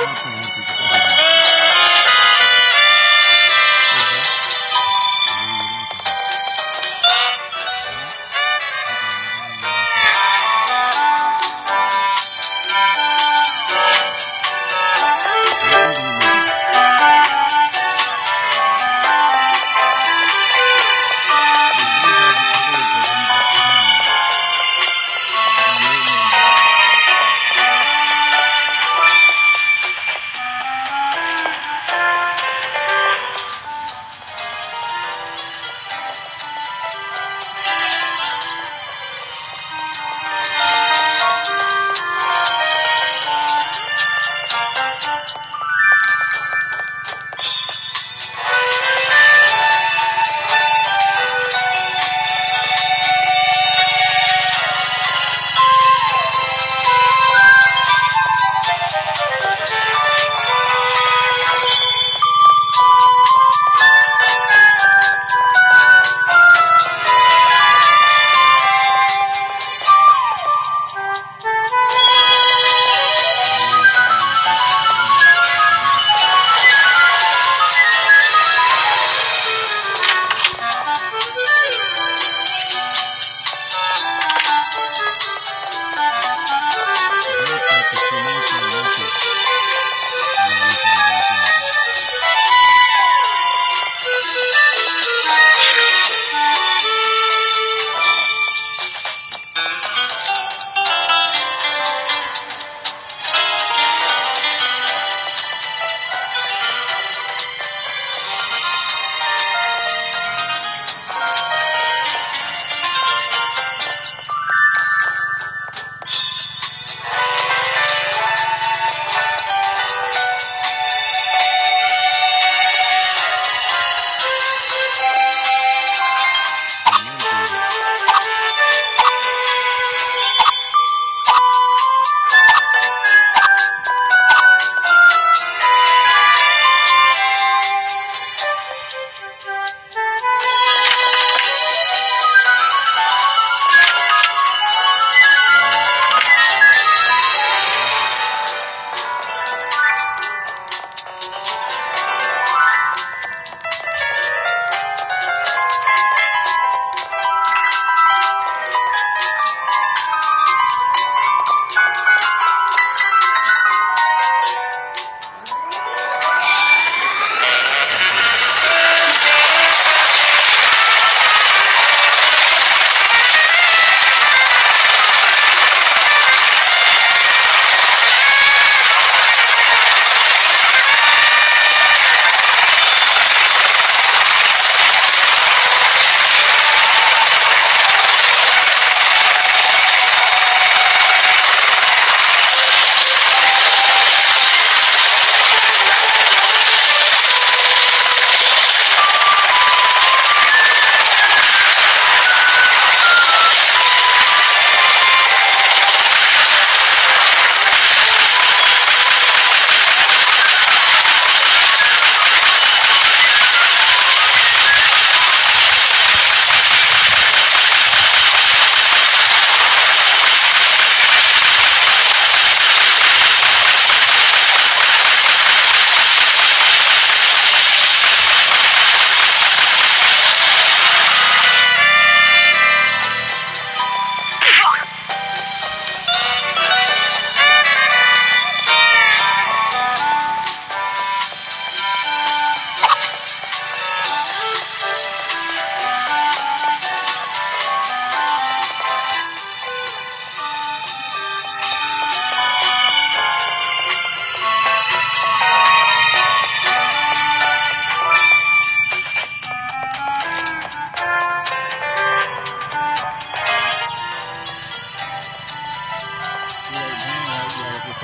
Mm-hmm.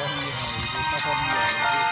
करनी है